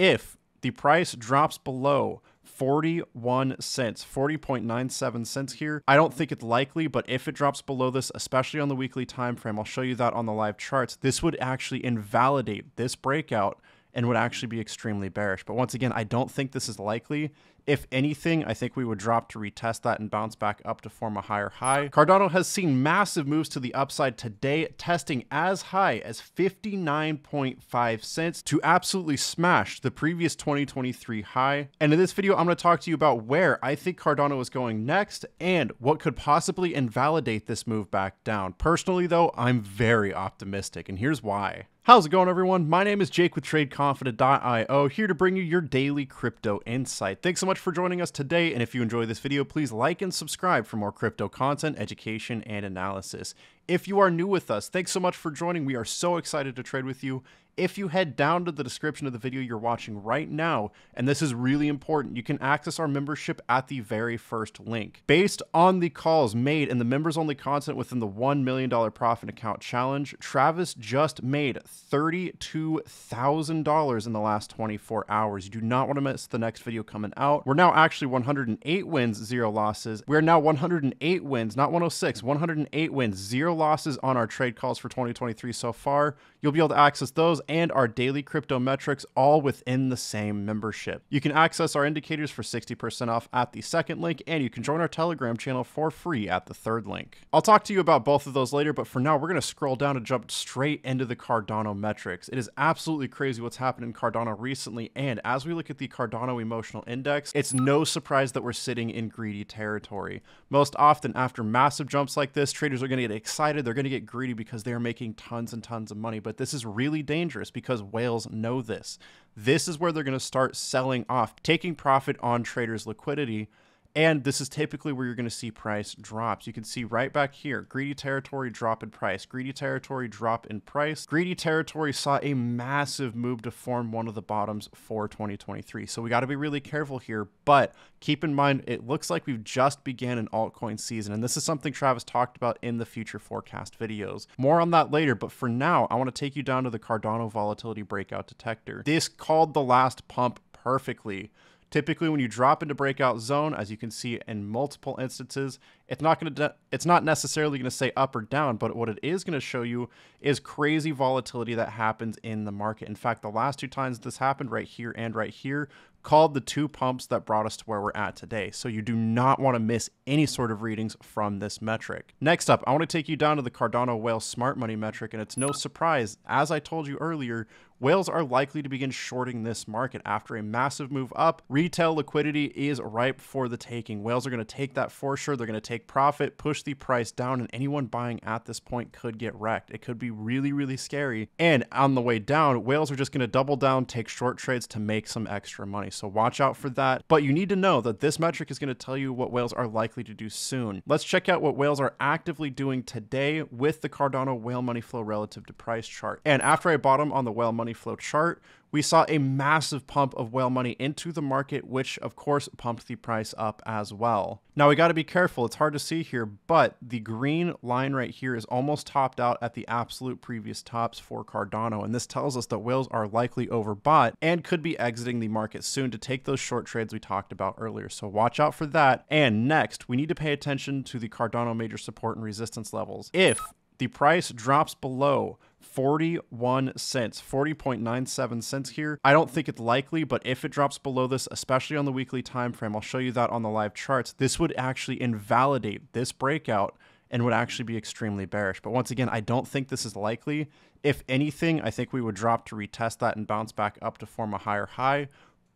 if the price drops below 41 cents, 40.97 cents here. I don't think it's likely, but if it drops below this, especially on the weekly time frame, I'll show you that on the live charts. This would actually invalidate this breakout and would actually be extremely bearish. But once again, I don't think this is likely. If anything, I think we would drop to retest that and bounce back up to form a higher high. Cardano has seen massive moves to the upside today, testing as high as 59.5 cents to absolutely smash the previous 2023 high. And in this video, I'm going to talk to you about where I think Cardano is going next and what could possibly invalidate this move back down. Personally, though, I'm very optimistic, and here's why. How's it going, everyone? My name is Jake with TradeConfident.io, here to bring you your daily crypto insight. Thanks so much for joining us today, and if you enjoy this video, please like and subscribe for more crypto content, education, and analysis. If you are new with us, thanks so much for joining. We are so excited to trade with you. If you head down to the description of the video you're watching right now, and this is really important, you can access our membership at the very first link. Based on the calls made in the members only content within the $1 million profit account challenge, Travis just made $32,000 in the last 24 hours. You do not want to miss the next video coming out. We're now actually 108 wins, zero losses. We're now 108 wins, not 106, 108 wins, zero losses on our trade calls for 2023 so far. You'll be able to access those and our daily crypto metrics all within the same membership. You can access our indicators for 60% off at the second link, and you can join our Telegram channel for free at the third link. I'll talk to you about both of those later, but for now, we're going to scroll down and jump straight into the Cardano metrics. It is absolutely crazy what's happened in Cardano recently, and as we look at the Cardano Emotional Index, it's no surprise that we're sitting in greedy territory. Most often, after massive jumps like this, traders are going to get excited, they're going to get greedy because they're making tons and tons of money, but this is really dangerous because whales know this. This is where they're going to start selling off, taking profit on traders' liquidity and this is typically where you're going to see price drops. You can see right back here, greedy territory drop in price, greedy territory drop in price. Greedy territory saw a massive move to form one of the bottoms for 2023. So we got to be really careful here, but keep in mind, it looks like we've just began an altcoin season. And this is something Travis talked about in the future forecast videos. More on that later, but for now, I want to take you down to the Cardano volatility breakout detector. This called the last pump perfectly. Typically, when you drop into breakout zone, as you can see in multiple instances, it's not going to it's not necessarily going to say up or down, but what it is going to show you is crazy volatility that happens in the market. In fact, the last two times this happened, right here and right here, called the two pumps that brought us to where we're at today. So you do not want to miss any sort of readings from this metric. Next up, I want to take you down to the Cardano Whale Smart Money metric, and it's no surprise, as I told you earlier, whales are likely to begin shorting this market after a massive move up. Retail liquidity is ripe for the taking. Whales are going to take that for sure. They're going to take profit, push the price down, and anyone buying at this point could get wrecked. It could be really, really scary. And on the way down, whales are just going to double down, take short trades to make some extra money. So watch out for that. But you need to know that this metric is going to tell you what whales are likely to do soon. Let's check out what whales are actively doing today with the Cardano whale money flow relative to price chart. And after I bought them on the whale money flow chart, we saw a massive pump of whale money into the market, which of course pumped the price up as well. Now we got to be careful. It's hard to see here, but the green line right here is almost topped out at the absolute previous tops for Cardano. And this tells us that whales are likely overbought and could be exiting the market soon to take those short trades we talked about earlier. So watch out for that. And next, we need to pay attention to the Cardano major support and resistance levels. If the price drops below 41 cents, 40.97 cents here. I don't think it's likely, but if it drops below this, especially on the weekly time frame, I'll show you that on the live charts. This would actually invalidate this breakout and would actually be extremely bearish. But once again, I don't think this is likely. If anything, I think we would drop to retest that and bounce back up to form a higher high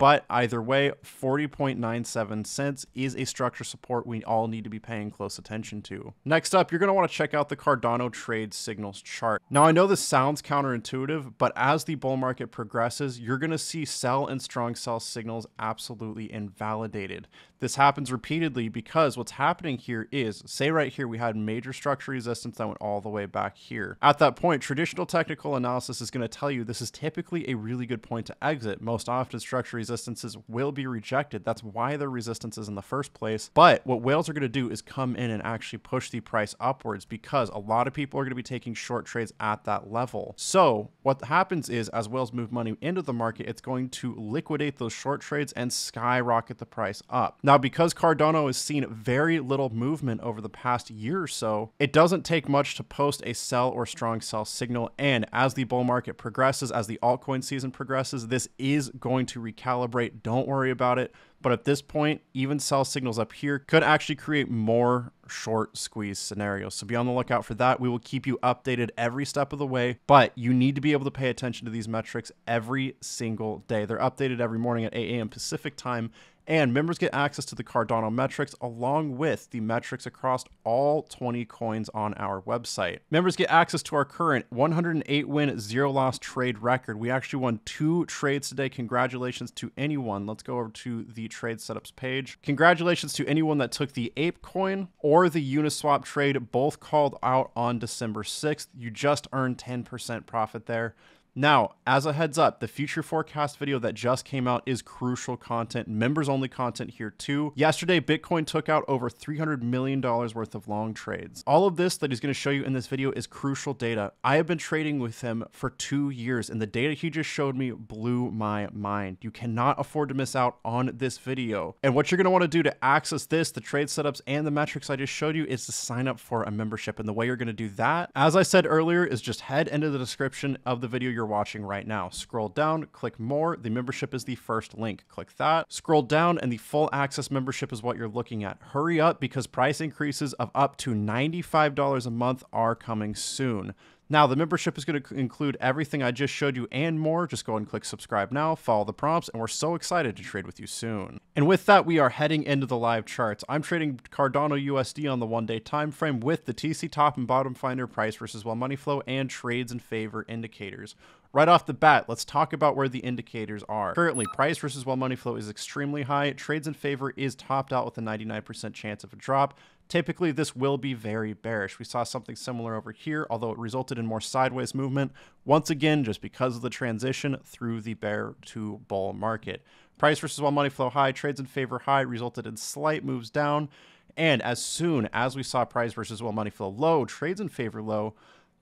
but either way, 40.97 cents is a structure support we all need to be paying close attention to. Next up, you're going to want to check out the Cardano trade signals chart. Now, I know this sounds counterintuitive, but as the bull market progresses, you're going to see sell and strong sell signals absolutely invalidated. This happens repeatedly because what's happening here is, say right here, we had major structure resistance that went all the way back here. At that point, traditional technical analysis is going to tell you this is typically a really good point to exit. Most often, structure resistance resistances will be rejected. That's why they're resistances in the first place. But what whales are going to do is come in and actually push the price upwards because a lot of people are going to be taking short trades at that level. So what happens is as whales move money into the market, it's going to liquidate those short trades and skyrocket the price up. Now, because Cardano has seen very little movement over the past year or so, it doesn't take much to post a sell or strong sell signal. And as the bull market progresses, as the altcoin season progresses, this is going to recalibrate. Don't worry about it. But at this point, even sell signals up here could actually create more short squeeze scenarios. So be on the lookout for that. We will keep you updated every step of the way, but you need to be able to pay attention to these metrics every single day. They're updated every morning at 8 a.m. Pacific time and members get access to the Cardano metrics along with the metrics across all 20 coins on our website. Members get access to our current 108 win, zero loss trade record. We actually won two trades today. Congratulations to anyone. Let's go over to the trade setups page. Congratulations to anyone that took the Ape coin or the Uniswap trade, both called out on December 6th. You just earned 10% profit there. Now, as a heads up, the future forecast video that just came out is crucial content, members only content here too. Yesterday, Bitcoin took out over $300 million worth of long trades. All of this that he's going to show you in this video is crucial data. I have been trading with him for two years, and the data he just showed me blew my mind. You cannot afford to miss out on this video. And what you're going to want to do to access this, the trade setups, and the metrics I just showed you is to sign up for a membership. And the way you're going to do that, as I said earlier, is just head into the description of the video you're watching right now. Scroll down, click more. The membership is the first link. Click that. Scroll down, and the full access membership is what you're looking at. Hurry up because price increases of up to $95 a month are coming soon. Now, the membership is going to include everything I just showed you and more. Just go and click subscribe now, follow the prompts, and we're so excited to trade with you soon. And with that, we are heading into the live charts. I'm trading Cardano USD on the one day time frame with the TC top and bottom finder price versus whale money flow and trades in favor indicators. Right off the bat, let's talk about where the indicators are. Currently, price versus whale money flow is extremely high. Trades in favor is topped out with a 99% chance of a drop. Typically, this will be very bearish. We saw something similar over here, although it resulted in more sideways movement. Once again, just because of the transition through the bear to bull market. Price versus whale money flow high, trades in favor high, resulted in slight moves down. And as soon as we saw price versus whale money flow low, trades in favor low,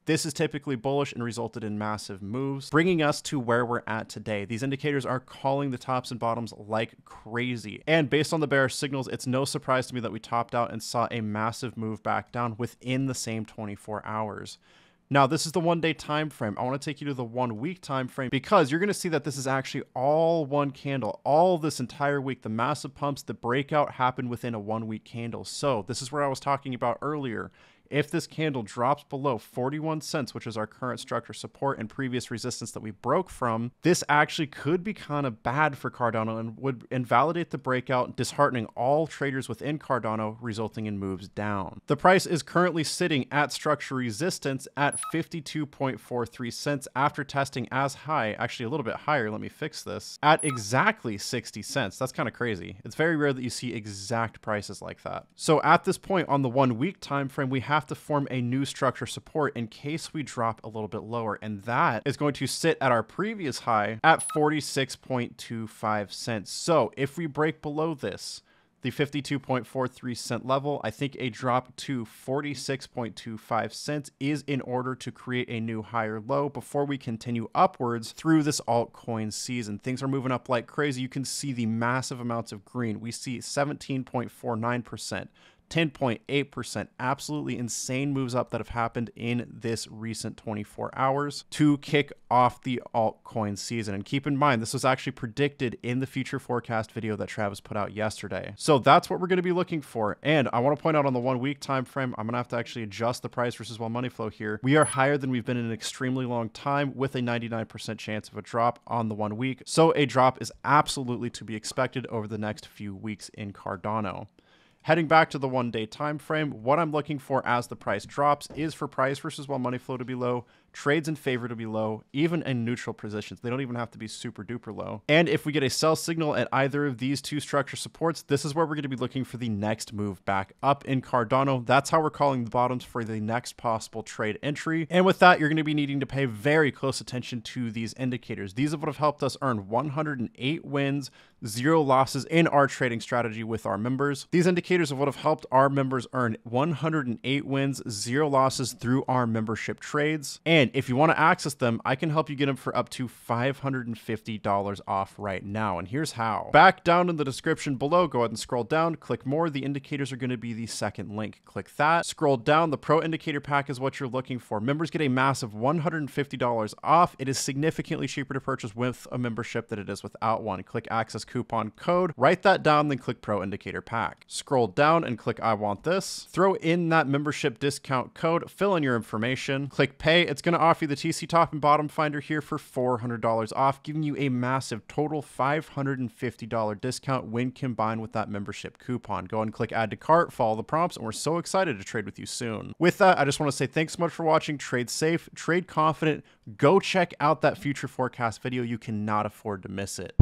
this is typically bullish and resulted in massive moves, bringing us to where we're at today. These indicators are calling the tops and bottoms like crazy. And based on the bearish signals, it's no surprise to me that we topped out and saw a massive move back down within the same 24 hours. Now, this is the one day time frame. I want to take you to the one week time frame because you're going to see that this is actually all one candle. All this entire week, the massive pumps, the breakout happened within a one week candle. So, this is where I was talking about earlier. If this candle drops below 41 cents, which is our current structure support and previous resistance that we broke from, this actually could be kind of bad for Cardano and would invalidate the breakout, disheartening all traders within Cardano, resulting in moves down. The price is currently sitting at structure resistance at 52.43 cents after testing as high, actually a little bit higher, let me fix this, at exactly 60 cents. That's kind of crazy. It's very rare that you see exact prices like that. So at this point on the one week time frame, we have have to form a new structure support in case we drop a little bit lower. And that is going to sit at our previous high at 46.25 cents. So if we break below this, the 52.43 cent level, I think a drop to 46.25 cents is in order to create a new higher low before we continue upwards through this altcoin season. Things are moving up like crazy. You can see the massive amounts of green. We see 17.49%. 10.8%. Absolutely insane moves up that have happened in this recent 24 hours to kick off the altcoin season. And keep in mind, this was actually predicted in the future forecast video that Travis put out yesterday. So that's what we're going to be looking for. And I want to point out on the one week time frame, I'm going to have to actually adjust the price versus whale money flow here. We are higher than we've been in an extremely long time with a 99% chance of a drop on the one week. So a drop is absolutely to be expected over the next few weeks in Cardano. Heading back to the one day time frame, what I'm looking for as the price drops is for price versus whale money flow to be low, trades in favor to be low, even in neutral positions. They don't even have to be super duper low. And if we get a sell signal at either of these two structure supports, this is where we're going to be looking for the next move back up in Cardano. That's how we're calling the bottoms for the next possible trade entry. And with that, you're going to be needing to pay very close attention to these indicators. These would have helped us earn 108 wins, zero losses in our trading strategy with our members. These indicators would have helped our members earn 108 wins, zero losses through our membership trades. And if you want to access them, I can help you get them for up to $550 off right now. And here's how. Back down in the description below, go ahead and scroll down, click more. The indicators are going to be the second link. Click that. Scroll down. The Pro Indicator Pack is what you're looking for. Members get a massive $150 off. It is significantly cheaper to purchase with a membership than it is without one. Click access coupon code, write that down, then click Pro Indicator Pack. Scroll down and click I want this. Throw in that membership discount code, fill in your information, click pay. It's going to offer you the TC top and bottom finder here for $400 off, giving you a massive total $550 discount when combined with that membership coupon. Go and click add to cart, follow the prompts, and we're so excited to trade with you soon. With that, I just want to say thanks so much for watching. Trade safe, trade confident. Go check out that future forecast video. You cannot afford to miss it.